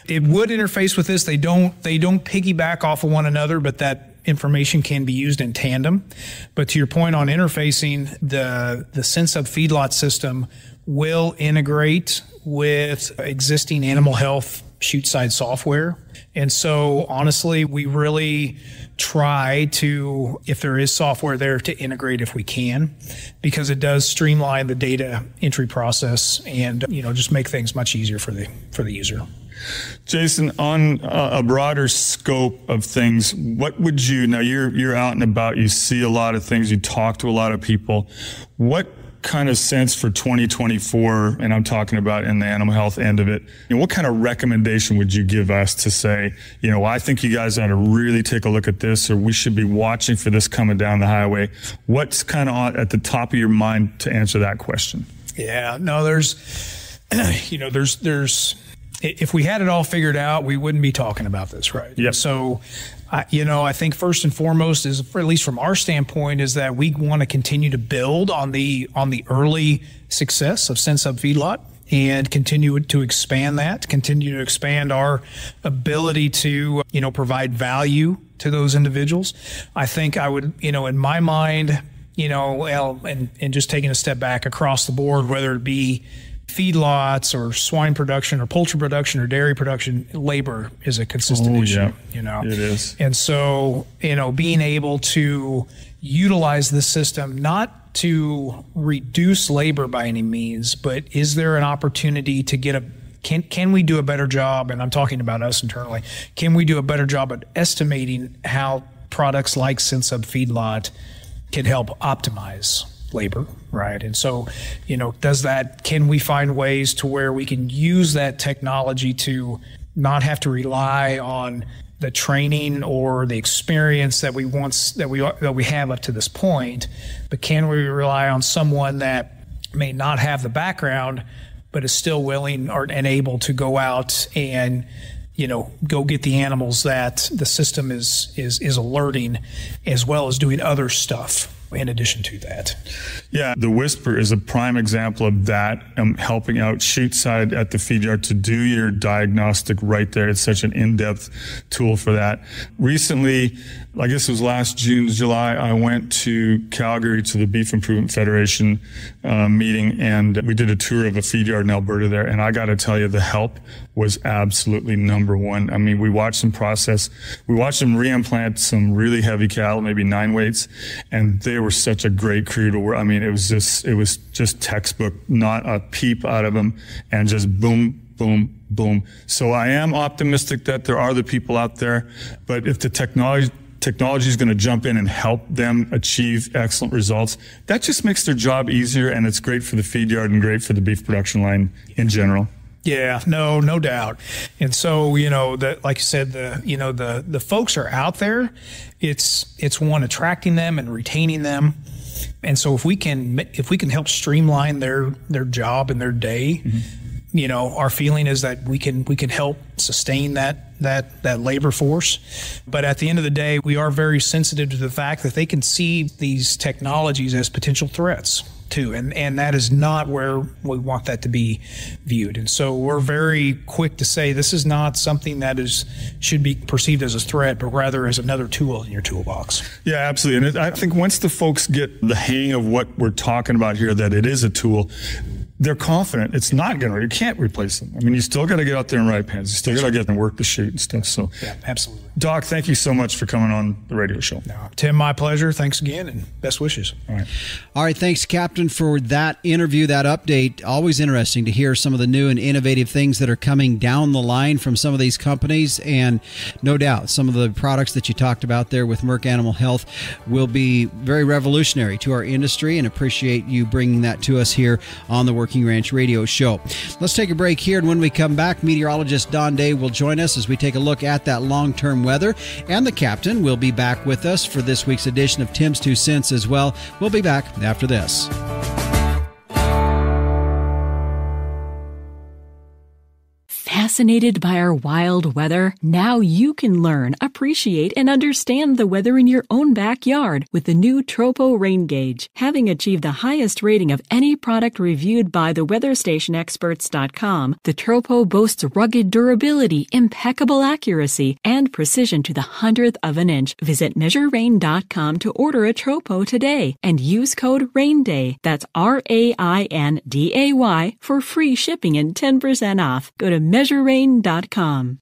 It would interface with this. They don't, they don't piggyback off of one another, but that information can be used in tandem. But to your point on interfacing, the the SenseHub feedlot system will integrate with existing animal health chute side software. And so honestly, we really try to, if there is software there, to integrate if we can, because it does streamline the data entry process and, you know, just make things much easier for the for the user. Jason, on a broader scope of things, what would you now you're you're out and about, you see a lot of things, you talk to a lot of people. What kind of sense for 2024, and I'm talking about in the animal health end of it, you know, what kind of recommendation would you give us to say, you know, I think you guys ought to really take a look at this, or we should be watching for this coming down the highway? What's kind of at the top of your mind to answer that question? Yeah, no, there's, *clears throat* you know, there's, there's, if we had it all figured out, we wouldn't be talking about this, right? Yeah. So, I, you know, I think first and foremost is, at least from our standpoint, is that we want to continue to build on the on the early success of SenseHub Feedlot and continue to expand that, continue to expand our ability to, you know, provide value to those individuals. I think I would, you know, in my mind, you know, well, and, and just taking a step back across the board, whether it be feedlots or swine production or poultry production or dairy production, labor is a consistent oh, issue. Yeah. You know, it is. And so, you know, being able to utilize the system not to reduce labor by any means, but is there an opportunity to get a can can we do a better job? And I'm talking about us internally. Can we do a better job at estimating how products like SenseHub Feedlot can help optimize labor, right? And so, you know, does that, can we find ways to where we can use that technology to not have to rely on the training or the experience that we once that we that we have up to this point, but can we rely on someone that may not have the background but is still willing or and able to go out and you know go get the animals that the system is is is alerting as well as doing other stuff in addition to that. Yeah, the Whisper is a prime example of that, um, helping out chute side at the feed yard to do your diagnostic right there. It's such an in-depth tool for that. Recently, I guess it was last June, July, I went to Calgary to the Beef Improvement Federation uh, meeting and we did a tour of a feed yard in Alberta there. And I got to tell you, the help was absolutely number one. I mean, we watched them process, we watched them reimplant some really heavy cattle, maybe nine weights, and they were such a great crew to work. I mean, it was just, it was just textbook, not a peep out of them and just boom, boom, boom. So I am optimistic that there are the people out there, but if the technology, technology is going to jump in and help them achieve excellent results. That just makes their job easier and it's great for the feed yard and great for the beef production line in general. Yeah, no, no doubt. And so, you know, that like you said, the you know, the the folks are out there. It's it's one attracting them and retaining them. And so if we can if we can help streamline their their job and their day, mm-hmm you know, our feeling is that we can we can help sustain that that that labor force. But at the end of the day, we are very sensitive to the fact that they can see these technologies as potential threats too, and and that is not where we want that to be viewed. And so we're very quick to say this is not something that is should be perceived as a threat, but rather as another tool in your toolbox. Yeah, absolutely. And I think once the folks get the hang of what we're talking about here, that it is a tool they're confident it's not going to, you can't replace them. I mean, you still got to get out there and ride pans. You still got to get and work the sheet and stuff. So, yeah, absolutely. Doc, thank you so much for coming on the radio show. No, Tim, my pleasure. Thanks again and best wishes. All right. All right. Thanks, Captain, for that interview, that update. Always interesting to hear some of the new and innovative things that are coming down the line from some of these companies. And no doubt, some of the products that you talked about there with Merck Animal Health will be very revolutionary to our industry and appreciate you bringing that to us here on the Working Ranch Radio Show. Let's take a break here. And when we come back, meteorologist Don Day will join us as we take a look at that long term weather. And the captain will be back with us for this week's edition of Tim's Two Cents as well. We'll be back after this. Fascinated by our wild weather? Now you can learn, appreciate, and understand the weather in your own backyard with the new Tropo Rain Gauge. Having achieved the highest rating of any product reviewed by the WeatherStationExperts.com, the Tropo boasts rugged durability, impeccable accuracy, and precision to the hundredth of an inch. Visit MeasureRain.com to order a Tropo today and use code RAINDAY. That's R A I N D A Y for free shipping and 10% off. Go to measurerain.com.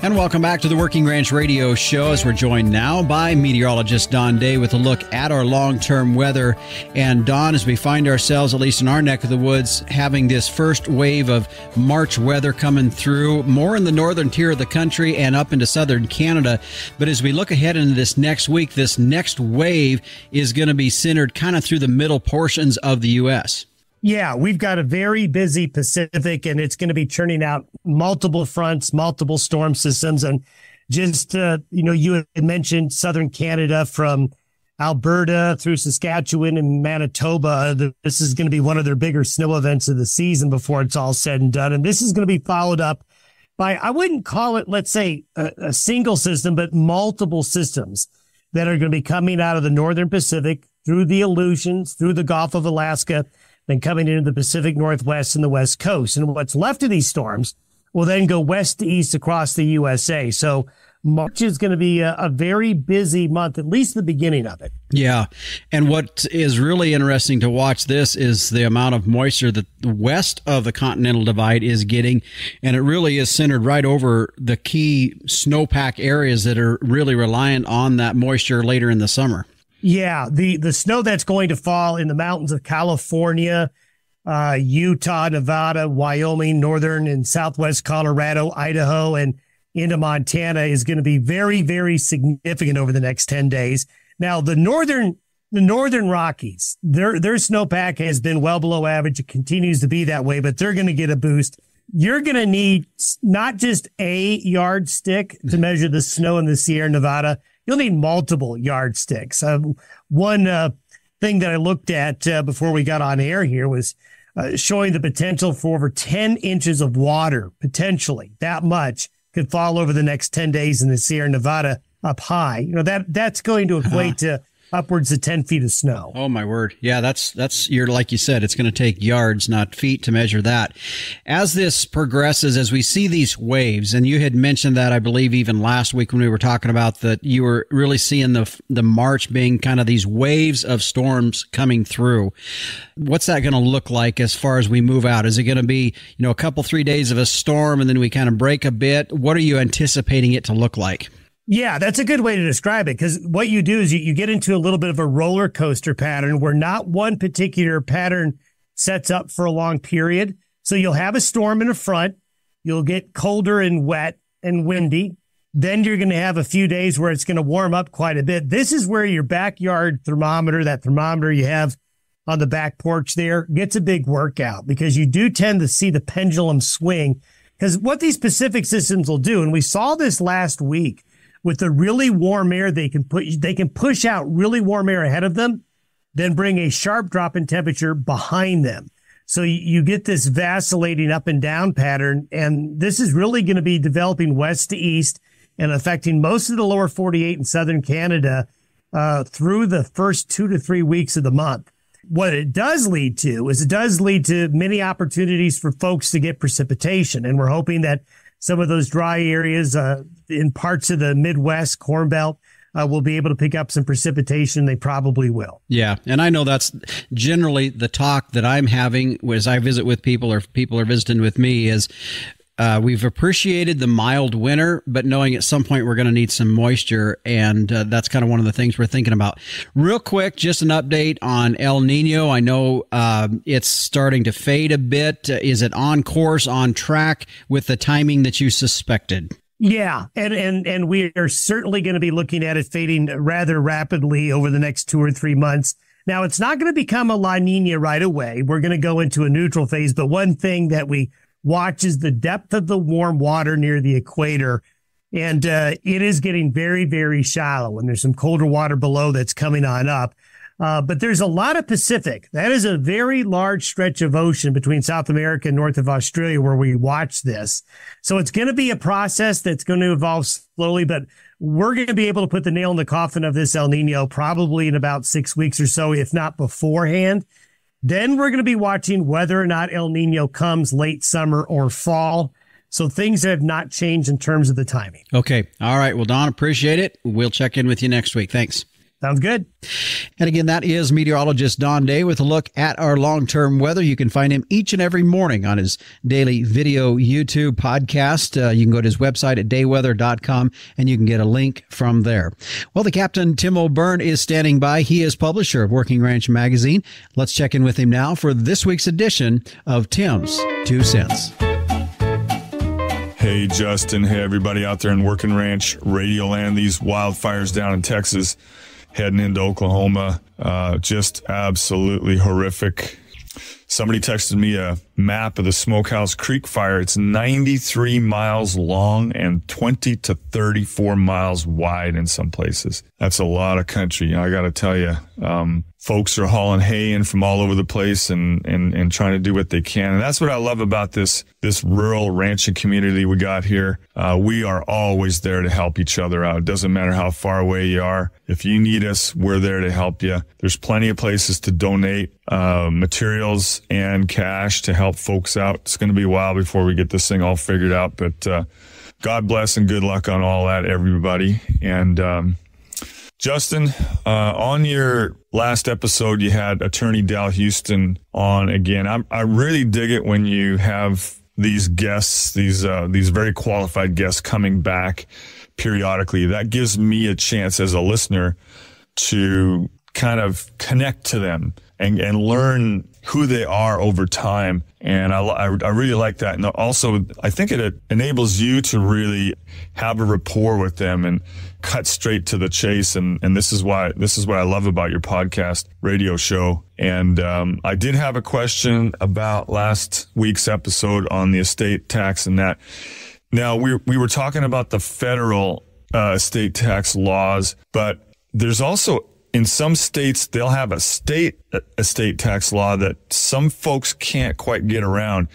And welcome back to the Working Ranch Radio Show as we're joined now by meteorologist Don Day with a look at our long term weather. And Don, as we find ourselves, at least in our neck of the woods, having this first wave of March weather coming through more in the northern tier of the country and up into southern Canada. But as we look ahead into this next week, this next wave is going to be centered kind of through the middle portions of the U.S. Yeah, we've got a very busy Pacific and it's going to be churning out multiple fronts, multiple storm systems. And just, uh, you know, you had mentioned Southern Canada from Alberta through Saskatchewan and Manitoba. This is going to be one of their bigger snow events of the season before it's all said and done. And this is going to be followed up by, I wouldn't call it, let's say, a, a single system, but multiple systems that are going to be coming out of the Northern Pacific through the Aleutians, through the Gulf of Alaska then coming into the Pacific Northwest and the West Coast. And what's left of these storms will then go west to east across the USA. So March is going to be a, a, very busy month, at least the beginning of it. Yeah. And what is really interesting to watch this is the amount of moisture that the west of the continental divide is getting. And it really is centered right over the key snowpack areas that are really reliant on that moisture later in the summer. Yeah, the the snow that's going to fall in the mountains of California, uh, Utah, Nevada, Wyoming, northern and southwest Colorado, Idaho, and into Montana is going to be very, very significant over the next 10 days. Now, the northern the northern Rockies, their their snowpack has been well below average. It continues to be that way, but they're going to get a boost. You're going to need not just a yardstick to measure the snow in the Sierra Nevada you'll need multiple yardsticks. Uh, one uh, thing that I looked at uh, before we got on air here was uh, showing the potential for over 10 inches of water, potentially that much could fall over the next 10 days in the Sierra Nevada up high. You know, that that's going to equate uh-huh. to upwards of 10 feet of snow. Oh my word. Yeah, that's, that's, you're like you said, it's going to take yards, not feet to measure that. As this progresses, as we see these waves, and you had mentioned that, I believe, even last week when we were talking about that, you were really seeing the, the March being kind of these waves of storms coming through. What's that going to look like as far as we move out? Is it going to be, you know, a couple, three days of a storm and then we kind of break a bit? What are you anticipating it to look like? Yeah, that's a good way to describe it because what you do is you, you get into a little bit of a roller coaster pattern where not one particular pattern sets up for a long period. So you'll have a storm in the front, you'll get colder and wet and windy. Then you're going to have a few days where it's going to warm up quite a bit. This is where your backyard thermometer, that thermometer you have on the back porch there, gets a big workout because you do tend to see the pendulum swing. Because what these Pacific systems will do, and we saw this last week, with the really warm air they can put they can push out really warm air ahead of them then bring a sharp drop in temperature behind them. So you, get this vacillating up and down pattern and this is really going to be developing west to east and affecting most of the lower 48 in southern canada uh, through the first two to three weeks of the month. What it does lead to is it does lead to many opportunities for folks to get precipitation and we're hoping that some of those dry areas uh, in parts of the Midwest Corn Belt. uh, will be able to pick up some precipitation. They probably will. Yeah. And I know that's generally the talk that I'm having as I visit with people or people are visiting with me is uh, we've appreciated the mild winter, but knowing at some point we're going to need some moisture, and uh, that's kind of one of the things we're thinking about. Real quick, just an update on El Nino. I know uh, it's starting to fade a bit. is it on course, on track with the timing that you suspected? Yeah, and and and we are certainly going to be looking at it fading rather rapidly over the next two or three months. Now, it's not going to become a La Nina right away. We're going to go into a neutral phase, but one thing that we watches the depth of the warm water near the equator. And uh, it is getting very, very shallow. And there's some colder water below that's coming on up. Uh, but there's a lot of Pacific. That is a very large stretch of ocean between South America and north of Australia where we watch this. So it's going to be a process that's going to evolve slowly, but we're going to be able to put the nail in the coffin of this El Nino probably in about six weeks or so, if not beforehand. Then we're going to be watching whether or not El Nino comes late summer or fall. So things have not changed in terms of the timing. Okay. All right. Well, Don, appreciate it. We'll check in with you next week. Thanks. Sounds good. And again, that is meteorologist Don Day with a look at our long term weather. You can find him each and every morning on his daily video YouTube podcast. Uh, you can go to his website at dayweather.com and you can get a link from there. Well, the captain, Tim O'Byrne, is standing by. He is publisher of Working Ranch Magazine. Let's check in with him now for this week's edition of Tim's Two Cents. Hey, Justin. Hey, everybody out there in Working Ranch, Radio Land, these wildfires down in Texas heading into Oklahoma. Uh, just absolutely horrific. Somebody texted me a map of the Smokehouse Creek fire. It's 93 miles long and 20 to 34 miles wide in some places. That's a lot of country. I got to tell you, um, folks are hauling hay in from all over the place and, and, and trying to do what they can. And that's what I love about this, this rural ranching community we got here. Uh, we are always there to help each other out. It doesn't matter how far away you are. If you need us, we're there to help you. There's plenty of places to donate, uh, materials and cash to help folks out. It's going to be a while before we get this thing all figured out, but, uh, God bless and good luck on all that, everybody. And, um, Justin, uh, on your last episode, you had attorney Dal Houston on again. I, I really dig it when you have these guests, these, uh, these very qualified guests coming back periodically. That gives me a chance as a listener to kind of connect to them and, and learn who they are over time. And I, I, I, really like that. And also, I think it enables you to really have a rapport with them and cut straight to the chase. And, and this is why, this is what I love about your podcast radio show. And, um, I did have a question about last week's episode on the estate tax and that. Now we, we were talking about the federal, uh, estate tax laws, but there's also in some states, they'll have a state estate tax law that some folks can't quite get around.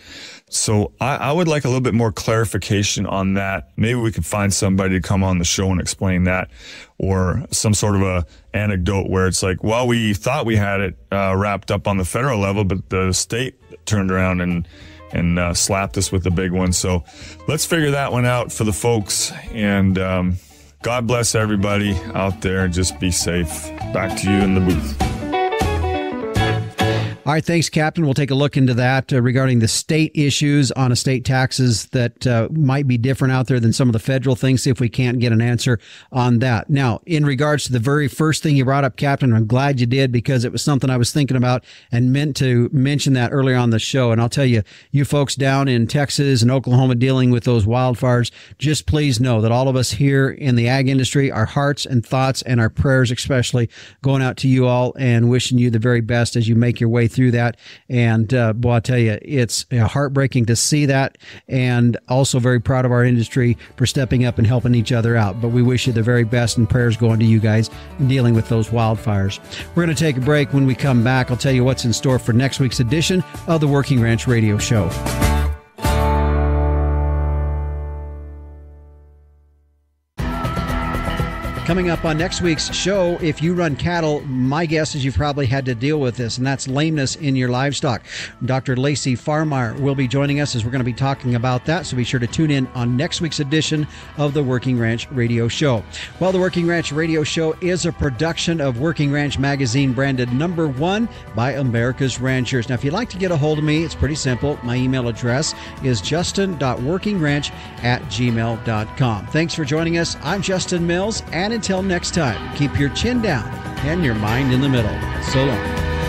So I, I, would like a little bit more clarification on that. Maybe we could find somebody to come on the show and explain that or some sort of a anecdote where it's like, well, we thought we had it uh, wrapped up on the federal level, but the state turned around and and uh, slapped us with the big one. So let's figure that one out for the folks and um, God bless everybody out there. And just be safe. Back to you in the booth. All right, thanks, Captain. We'll take a look into that uh, regarding the state issues on estate taxes that uh, might be different out there than some of the federal things, see if we can't get an answer on that. Now, in regards to the very first thing you brought up, Captain, I'm glad you did because it was something I was thinking about and meant to mention that earlier on the show. And I'll tell you, you folks down in Texas and Oklahoma dealing with those wildfires, just please know that all of us here in the ag industry, our hearts and thoughts and our prayers, especially, going out to you all and wishing you the very best as you make your way through that. And uh, boy, I tell you, it's heartbreaking to see that, and also very proud of our industry for stepping up and helping each other out. But we wish you the very best, and prayers going to you guys in dealing with those wildfires. We're going to take a break. When we come back, I'll tell you what's in store for next week's edition of the Working Ranch Radio Show. Coming up on next week's show, if you run cattle, my guess is you've probably had to deal with this, and that's lameness in your livestock. Dr. Lacey Farmeyer will be joining us as we're going to be talking about that, so be sure to tune in on next week's edition of the Working Ranch Radio Show. Well, the Working Ranch Radio Show is a production of Working Ranch Magazine, branded number one by America's Ranchers. Now, if you'd like to get a hold of me, it's pretty simple. My email address is justin.workingranch at gmail.com. Thanks for joining us. I'm Justin Mills, and until next time, keep your chin down and your mind in the middle. So long.